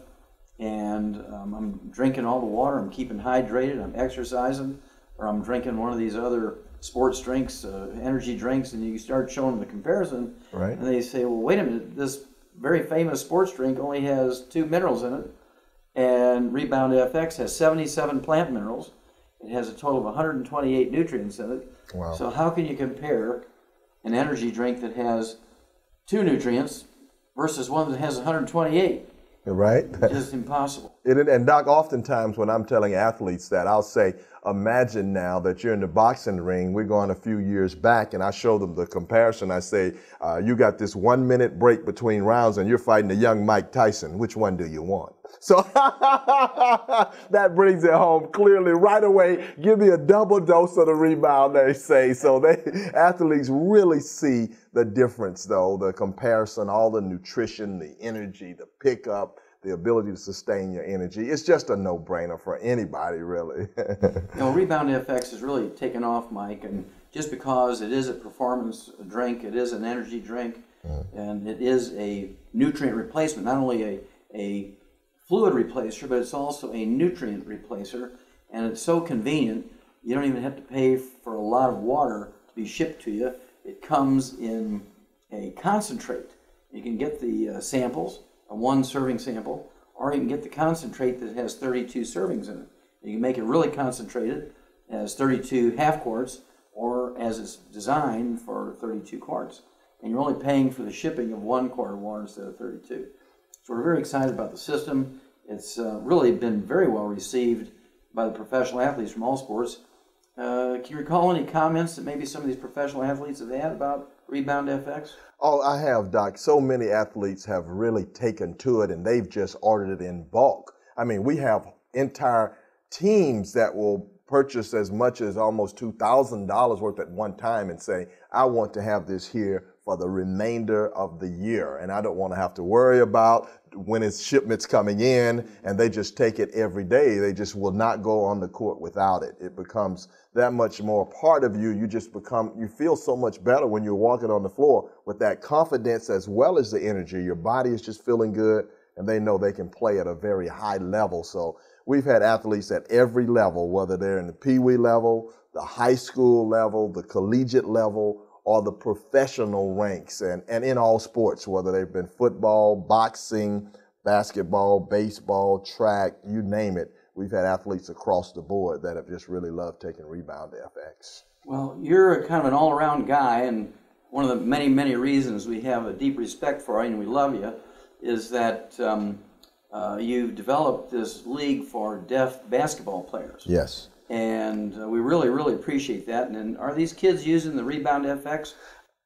and um, I'm drinking all the water. I'm keeping hydrated. I'm exercising, or I'm drinking one of these other sports drinks, uh, energy drinks, and you start showing them the comparison, right. and they say, well, wait a minute, this very famous sports drink only has two minerals in it, and Rebound FX has 77 plant minerals. It has a total of 128 nutrients in it. Wow. So how can you compare an energy drink that has two nutrients versus one that has 128? Right? It's just impossible. It, and Doc, oftentimes when I'm telling athletes that, I'll say, imagine now that you're in the boxing ring. We're going a few years back, and I show them the comparison. I say, uh, you got this one minute break between rounds, and you're fighting the young Mike Tyson. Which one do you want? So that brings it home clearly right away. Give me a double dose of the rebound, they say. So they athletes really see the difference, though, the comparison, all the nutrition, the energy, the pickup the ability to sustain your energy. It's just a no-brainer for anybody, really. you know, Rebound FX has really taken off, Mike, and just because it is a performance drink, it is an energy drink, mm. and it is a nutrient replacement, not only a, a fluid replacer, but it's also a nutrient replacer, and it's so convenient. You don't even have to pay for a lot of water to be shipped to you. It comes in a concentrate. You can get the uh, samples a one serving sample, or you can get the concentrate that has 32 servings in it. You can make it really concentrated as 32 half quarts, or as it's designed for 32 quarts. And you're only paying for the shipping of one quart of water instead of 32. So we're very excited about the system. It's uh, really been very well received by the professional athletes from all sports. Uh, can you recall any comments that maybe some of these professional athletes have had about Rebound FX? Oh, I have, Doc. So many athletes have really taken to it and they've just ordered it in bulk. I mean, we have entire teams that will purchase as much as almost $2,000 worth at one time and say, I want to have this here for the remainder of the year. And I don't want to have to worry about when it's shipments coming in and they just take it every day. They just will not go on the court without it. It becomes that much more part of you. You just become, you feel so much better when you're walking on the floor with that confidence as well as the energy. Your body is just feeling good and they know they can play at a very high level. So we've had athletes at every level, whether they're in the pee wee level, the high school level, the collegiate level, or the professional ranks and, and in all sports, whether they've been football, boxing, basketball, baseball, track, you name it. We've had athletes across the board that have just really loved taking Rebound FX. Well, you're a kind of an all around guy, and one of the many, many reasons we have a deep respect for you and we love you is that um, uh, you've developed this league for deaf basketball players. Yes. And uh, we really, really appreciate that. And, and are these kids using the Rebound FX?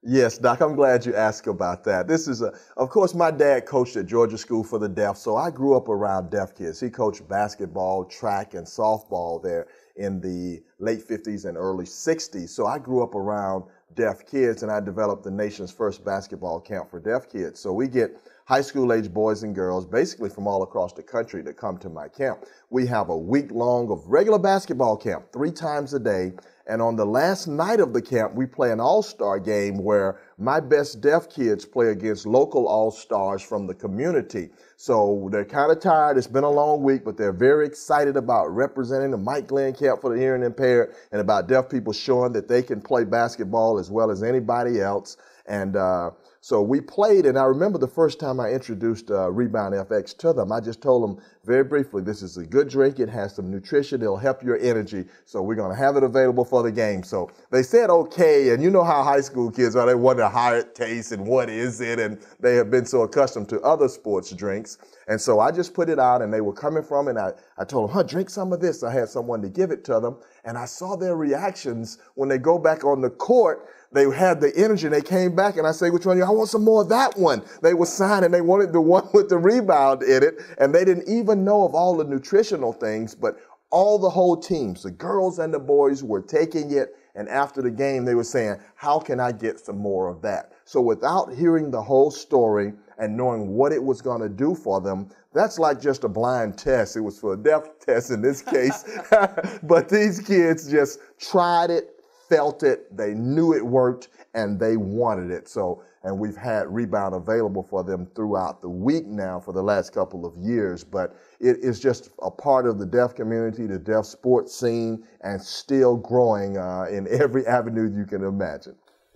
Yes, Doc, I'm glad you asked about that. This is a, of course, my dad coached at Georgia School for the Deaf, so I grew up around deaf kids. He coached basketball, track, and softball there in the late 50s and early 60s. So I grew up around deaf kids and I developed the nation's first basketball camp for deaf kids. So we get high school age boys and girls, basically from all across the country, to come to my camp. We have a week long of regular basketball camp, three times a day, and on the last night of the camp, we play an all star game where my best deaf kids play against local all stars from the community. So they're kind of tired. It's been a long week, but they're very excited about representing the Mike Glenn camp for the hearing impaired and about deaf people showing that they can play basketball as well as anybody else. And uh, so we played, and I remember the first time I introduced uh, Rebound FX to them, I just told them very briefly, this is a good drink. It has some nutrition. It'll help your energy. So we're going to have it available for the game. So they said okay, and you know how high school kids are. They wonder how it tastes and what is it, and they have been so accustomed to other sports drinks. And so I just put it out, and they were coming from, and I, I told them, huh, drink some of this. I had someone to give it to them, and I saw their reactions when they go back on the court they had the energy and they came back and I say, which one? I want some more of that one. They were signing. They wanted the one with the rebound in it. And they didn't even know of all the nutritional things, but all the whole teams, the girls and the boys were taking it. And after the game, they were saying, how can I get some more of that? So without hearing the whole story and knowing what it was going to do for them, that's like just a blind test. It was for a deaf test in this case. but these kids just tried it, felt it, they knew it worked, and they wanted it. So, and we've had Rebound available for them throughout the week now for the last couple of years. But it is just a part of the deaf community, the deaf sports scene, and still growing uh, in every avenue you can imagine.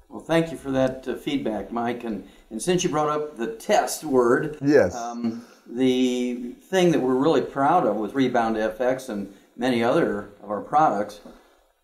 Well, thank you for that uh, feedback, Mike. And, and since you brought up the test word, yes, um, the thing that we're really proud of with Rebound FX and many other of our products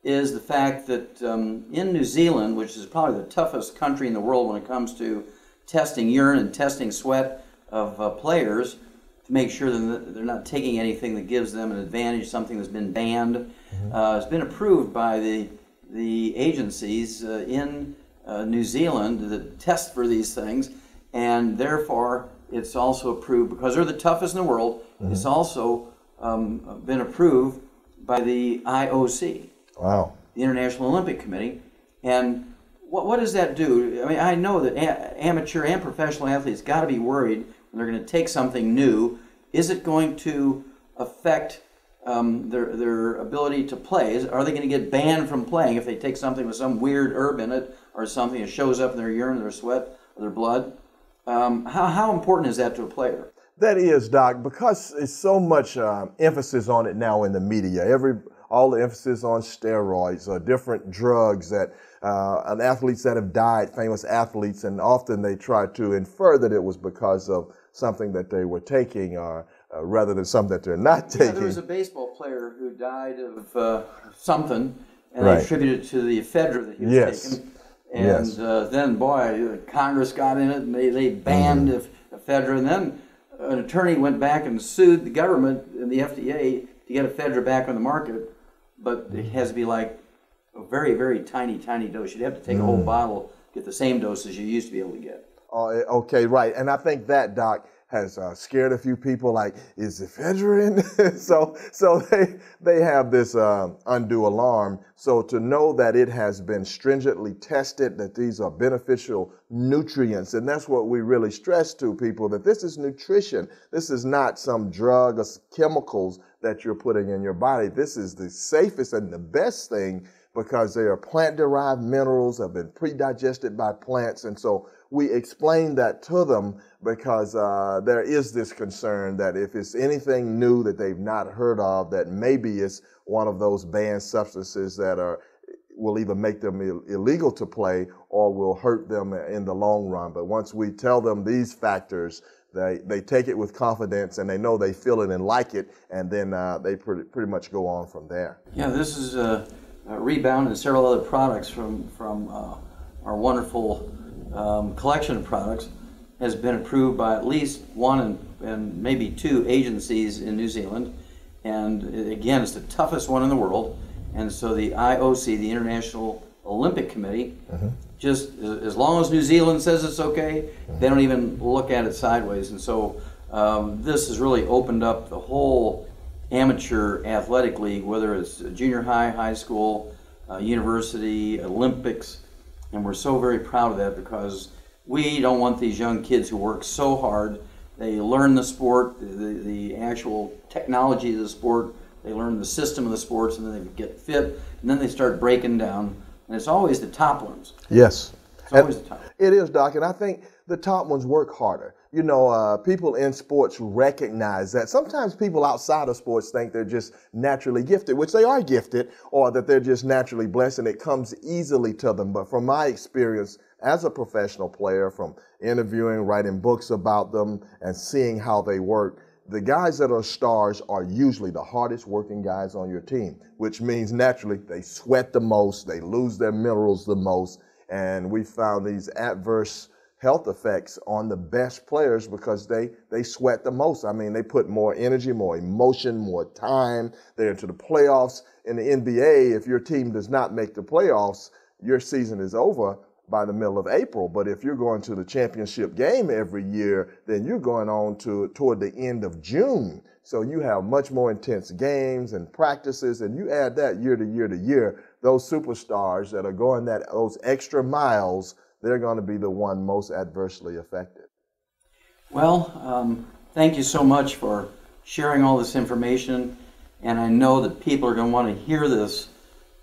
is the fact that um, in New Zealand, which is probably the toughest country in the world when it comes to testing urine and testing sweat of uh, players to make sure that they're not taking anything that gives them an advantage, something that's been banned, mm-hmm. uh, has been approved by the the agencies uh, in uh, New Zealand that test for these things, and therefore it's also approved because they're the toughest in the world. Mm-hmm. It's also um, been approved by the IOC. Wow. The International Olympic Committee. And what, what does that do? I mean, I know that a- amateur and professional athletes got to be worried when they're going to take something new. Is it going to affect um, their, their ability to play? Is, are they going to get banned from playing if they take something with some weird herb in it or something that shows up in their urine, their sweat, or their blood? Um, how, how important is that to a player? That is, Doc, because it's so much uh, emphasis on it now in the media. Every all the emphasis on steroids or different drugs that uh, and athletes that have died, famous athletes, and often they try to infer that it was because of something that they were taking or uh, rather than something that they're not taking. Yeah, there was a baseball player who died of uh, something, and right. they attributed it to the ephedra that he was yes. taking. And yes. Uh, then, boy, Congress got in it, and they, they banned mm-hmm. ephedra. And then an attorney went back and sued the government and the FDA to get ephedra back on the market but it has to be like a very, very tiny, tiny dose. You'd have to take mm. a whole mm. bottle, get the same dose as you used to be able to get. Oh, okay, right. And I think that, Doc, has uh, scared a few people. Like, is ephedrine? so, so they they have this uh, undue alarm. So to know that it has been stringently tested, that these are beneficial nutrients, and that's what we really stress to people that this is nutrition. This is not some drug or chemicals that you're putting in your body. This is the safest and the best thing because they are plant derived minerals, have been pre digested by plants. And so we explain that to them because uh, there is this concern that if it's anything new that they've not heard of, that maybe it's one of those banned substances that are will either make them Ill- illegal to play or will hurt them in the long run. But once we tell them these factors, they, they take it with confidence and they know they feel it and like it, and then uh, they pretty, pretty much go on from there. Yeah, this is a, uh, Rebound and several other products from, from uh, our wonderful um, collection of products has been approved by at least one and, and maybe two agencies in New Zealand. And uh, again, it's the toughest one in the world. And so the IOC, the International Olympic Committee, mm-hmm. Just as long as New Zealand says it's okay, they don't even look at it sideways. And so um, this has really opened up the whole amateur athletic league, whether it's junior high, high school, uh, university, Olympics, and we're so very proud of that because we don't want these young kids who work so hard. They learn the sport, the, the actual technology of the sport, they learn the system of the sports, and then they get fit, and then they start breaking down. And it's always the top ones. Yes. It's always and the top. It is, Doc, and I think the top ones work harder you know, uh, people in sports recognize that. Sometimes people outside of sports think they're just naturally gifted, which they are gifted, or that they're just naturally blessed and it comes easily to them. But from my experience as a professional player, from interviewing, writing books about them, and seeing how they work, the guys that are stars are usually the hardest working guys on your team, which means naturally they sweat the most, they lose their minerals the most, and we found these adverse health effects on the best players because they they sweat the most. I mean, they put more energy, more emotion, more time. They're into the playoffs. In the NBA, if your team does not make the playoffs, your season is over by the middle of April. But if you're going to the championship game every year, then you're going on to toward the end of June. So you have much more intense games and practices, and you add that year to year to year. Those superstars that are going that those extra miles they're going to be the one most adversely affected. Well, um, thank you so much for sharing all this information, and I know that people are going to want to hear this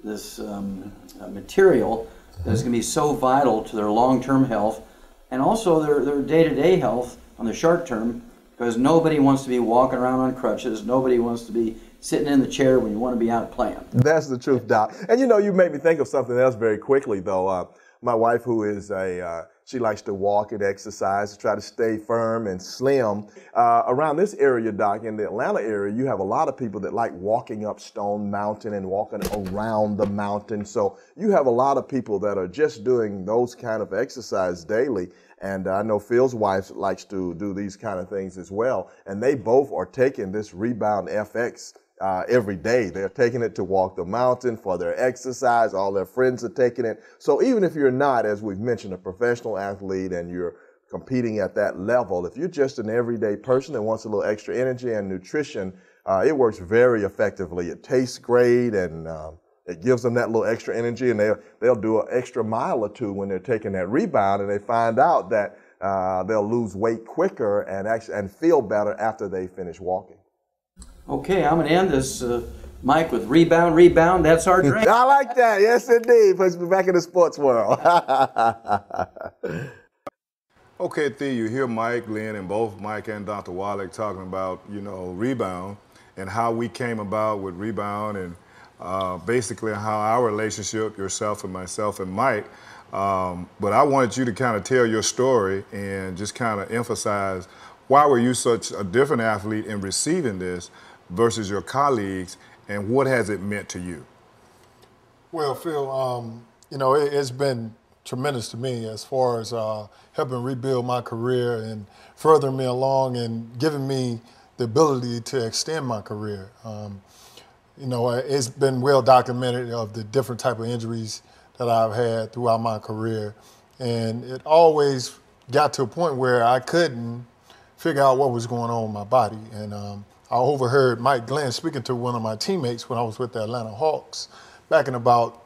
this um, uh, material that is going to be so vital to their long-term health and also their, their day-to-day health on the short term because nobody wants to be walking around on crutches. Nobody wants to be sitting in the chair when you want to be out playing. That's the truth doc. And you know you made me think of something else very quickly though. Uh, my wife, who is a, uh, she likes to walk and exercise to try to stay firm and slim. Uh, around this area, Doc, in the Atlanta area, you have a lot of people that like walking up Stone Mountain and walking around the mountain. So you have a lot of people that are just doing those kind of exercise daily. And I know Phil's wife likes to do these kind of things as well. And they both are taking this Rebound FX uh, every day. They're taking it to walk the mountain for their exercise. All their friends are taking it. So even if you're not, as we've mentioned, a professional athlete and you're competing at that level, if you're just an everyday person that wants a little extra energy and nutrition, uh, it works very effectively. It tastes great and um, it gives them that little extra energy and they'll, they'll do an extra mile or two when they're taking that rebound and they find out that uh, they'll lose weight quicker and actually and feel better after they finish walking. Okay, I'm going to end this, uh, Mike, with rebound, rebound. That's our drink. I like that. Yes, indeed. Puts me back in the sports world. okay, Theo, you hear Mike, Glenn, and both Mike and Dr. Wallach talking about, you know, rebound and how we came about with rebound and uh, basically how our relationship, yourself and myself and Mike, um, but I wanted you to kind of tell your story and just kind of emphasize why were you such a different athlete in receiving this versus your colleagues, and what has it meant to you? Well, Phil, um, you know, it, has been tremendous to me as far as uh, helping rebuild my career and furthering me along and giving me the ability to extend my career. Um, you know, it's been well documented of the different type of injuries that I've had throughout my career, and it always got to a point where I couldn't figure out what was going on with my body, and um, I overheard Mike Glenn speaking to one of my teammates when I was with the Atlanta Hawks back in about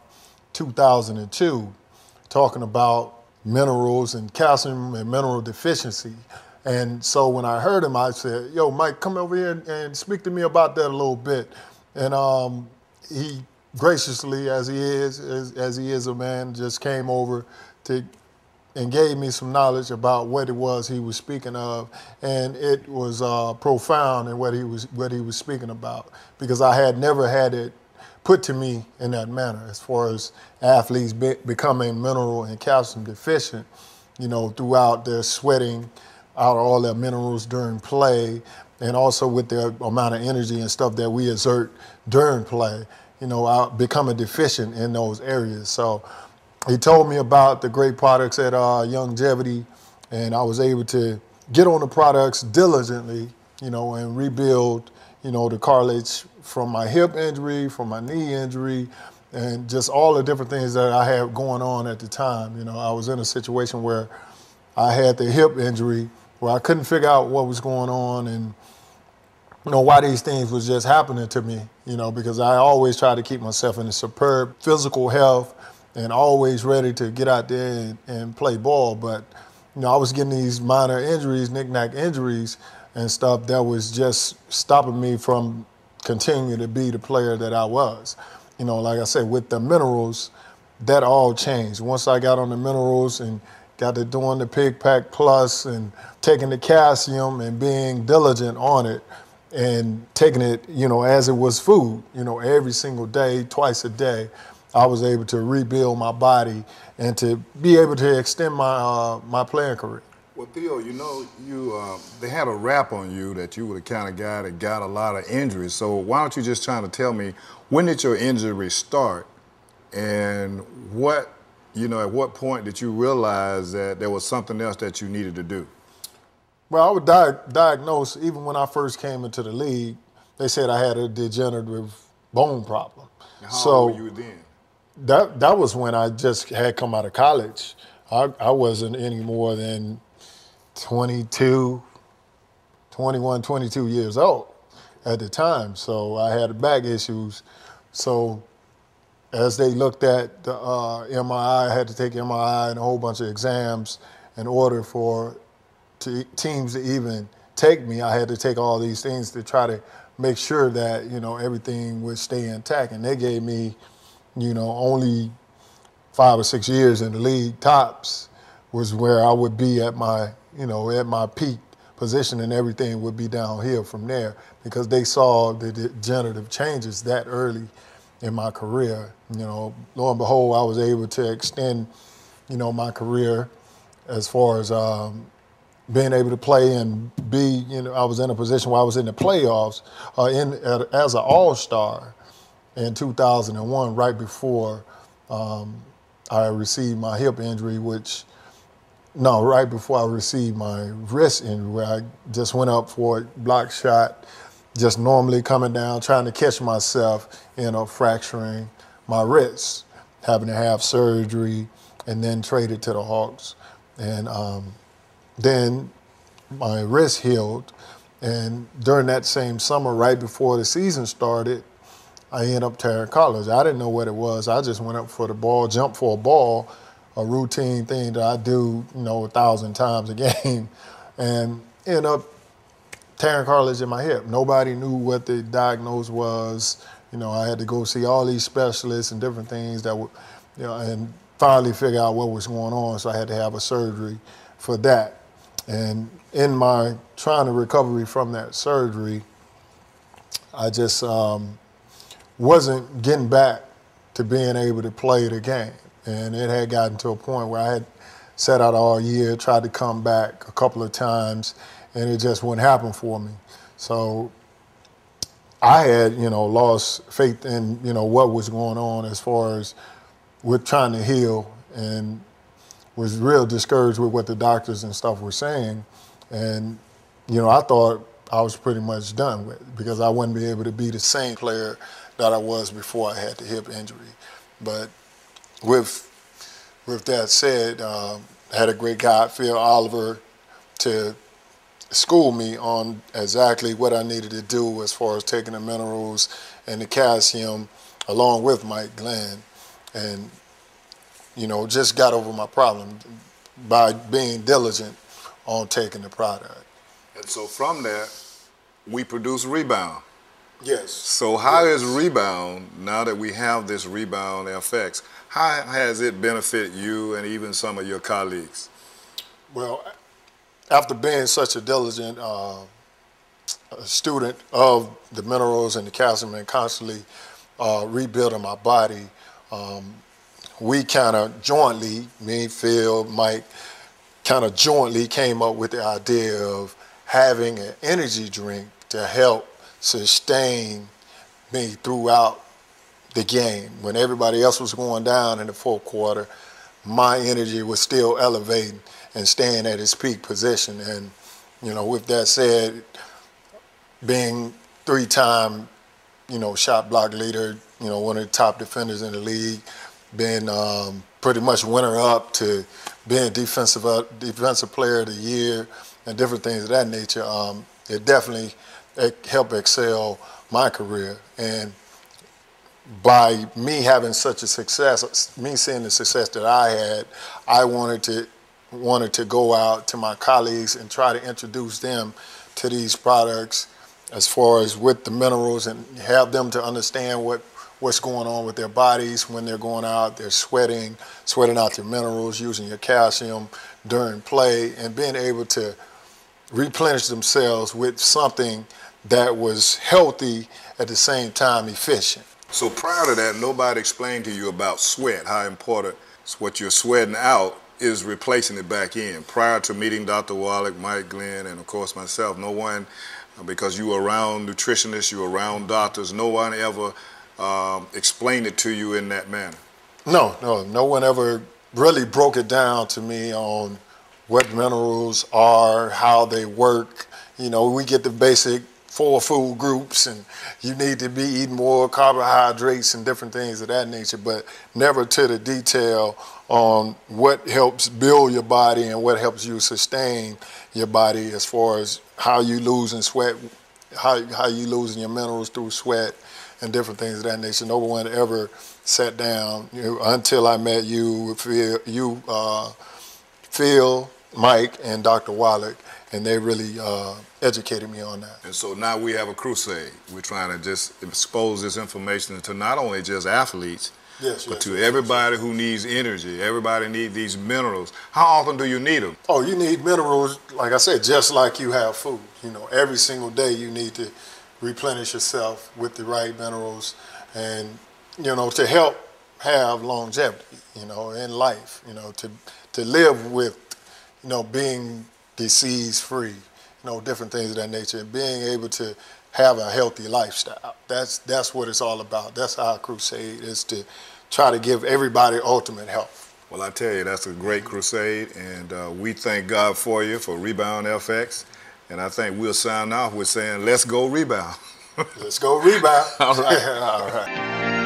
2002, talking about minerals and calcium and mineral deficiency. And so when I heard him, I said, "Yo, Mike, come over here and, and speak to me about that a little bit." And um, he graciously, as he is, as, as he is a man, just came over to and gave me some knowledge about what it was he was speaking of, and it was uh, profound in what he was what he was speaking about because I had never had it put to me in that manner as far as athletes be, becoming mineral and calcium deficient, you know, throughout their sweating out all their minerals during play, and also with the amount of energy and stuff that we exert during play. you know, I becoming deficient in those areas. So he told me about the great products at uh, Youngevity, and I was able to get on the products diligently, you know, and rebuild, you know, the cartilage from my hip injury, from my knee injury, and just all the different things that I had going on at the time. You know, I was in a situation where I had the hip injury where I couldn't figure out what was going on and you know why these things was just happening to me. You know, because I always try to keep myself in a superb physical health and always ready to get out there and, and play ball. But you know, I was getting these minor injuries, knick-knack injuries, and stuff that was just stopping me from continuing to be the player that I was you know, like I said, with the minerals, that all changed. Once I got on the minerals and got to doing the Pig Pack Plus and taking the calcium and being diligent on it and taking it, you know, as it was food, you know, every single day, twice a day, I was able to rebuild my body and to be able to extend my uh, my playing career. Well, Theo, you know, you uh, they had a rap on you that you were the kind of guy that got a lot of injuries. So why don't you just try to tell me when did your injury start, and what, you know, at what point did you realize that there was something else that you needed to do? Well, I was di- diagnosed even when I first came into the league. They said I had a degenerative bone problem. How so old were you then? That that was when I just had come out of college. I, I wasn't any more than 22, 21, 22 years old at the time. So I had back issues. So as they looked at the uh, MRI, I had to take MRI and a whole bunch of exams in order for to, teams to even take me. I had to take all these things to try to make sure that you know everything would stay intact. And they gave me, you know, only five or six years in the league tops was where I would be at my, you know, at my peak position and everything would be downhill from there because they saw the degenerative changes that early in my career. You know, lo and behold, I was able to extend, you know, my career as far as um, being able to play and be, you know, I was in a position where I was in the playoffs uh, in as an All-Star in 2001, right before um, I received my hip injury, which no, right before I received my wrist injury, where I just went up for a block shot, just normally coming down, trying to catch myself, you know, fracturing my wrist, having to have surgery, and then traded to the Hawks. And um, then my wrist healed. And during that same summer, right before the season started, I ended up tearing cartilage. I didn't know what it was. I just went up for the ball, jumped for a ball, a routine thing that I do, you know, a thousand times a game, and end up tearing cartilage in my hip. Nobody knew what the diagnosis was. You know, I had to go see all these specialists and different things that would, you know, and finally figure out what was going on. So I had to have a surgery for that. And in my trying to recovery from that surgery, I just um, wasn't getting back to being able to play the game and it had gotten to a point where I had set out all year, tried to come back a couple of times, and it just wouldn't happen for me. So I had, you know, lost faith in, you know, what was going on as far as with trying to heal and was real discouraged with what the doctors and stuff were saying. And, you know, I thought I was pretty much done with it because I wouldn't be able to be the same player that I was before I had the hip injury. But with with that said, um, had a great guy, Phil Oliver, to school me on exactly what I needed to do as far as taking the minerals and the calcium, along with Mike Glenn, and you know just got over my problem by being diligent on taking the product. And so from that, we produce rebound. Yes. So how yes. is rebound now that we have this Rebound FX? How has it benefited you and even some of your colleagues? Well, after being such a diligent uh, student of the minerals and the calcium and constantly uh, rebuilding my body, um, we kind of jointly, me, Phil, Mike, kind of jointly came up with the idea of having an energy drink to help sustain me throughout the game. When everybody else was going down in the fourth quarter, my energy was still elevating and staying at its peak position. And, you know, with that said, being three-time, you know, shot block leader, you know, one of the top defenders in the league, being um, pretty much winner up to being defensive uh, defensive player of the year and different things of that nature. Um, it definitely helped excel my career. And by me having such a success, me seeing the success that I had, I wanted to wanted to go out to my colleagues and try to introduce them to these products as far as with the minerals and have them to understand what what's going on with their bodies when they're going out, they're sweating, sweating out their minerals, using your calcium during play, and being able to replenish themselves with something that was healthy at the same time efficient. So prior to that, nobody explained to you about sweat, how important what you're sweating out is replacing it back in. Prior to meeting Dr. Wallach, Mike Glenn, and of course myself, no one, because you were around nutritionists, you were around doctors, no one ever um, explained it to you in that manner. No, no, no one ever really broke it down to me on what minerals are, how they work. You know, we get the basic four food groups and you need to be eating more carbohydrates and different things of that nature, but never to the detail on what helps build your body and what helps you sustain your body as far as how you losing sweat, how, how you losing your minerals through sweat and different things of that nature. No one ever sat down you know, until I met you, Phil, you, uh, Phil, Mike, and Dr. Wallach and they really uh, educated me on that. And so now we have a crusade. We're trying to just expose this information to not only just athletes, yes, but yes, to yes, everybody who needs energy. Everybody needs these minerals. How often do you need them? Oh, you need minerals, like I said, just like you have food. You know, every single day you need to replenish yourself with the right minerals and, you know, to help have longevity, you know, in life, you know, to, to live with, you know, being disease free, you know, different things of that nature, and being able to have a healthy lifestyle. That's that's what it's all about. That's our crusade is to try to give everybody ultimate health. Well, I tell you, that's a great crusade, and uh, we thank God for you for Rebound FX. And I think we'll sign off with saying, let's go rebound. let's go rebound. all right. all right.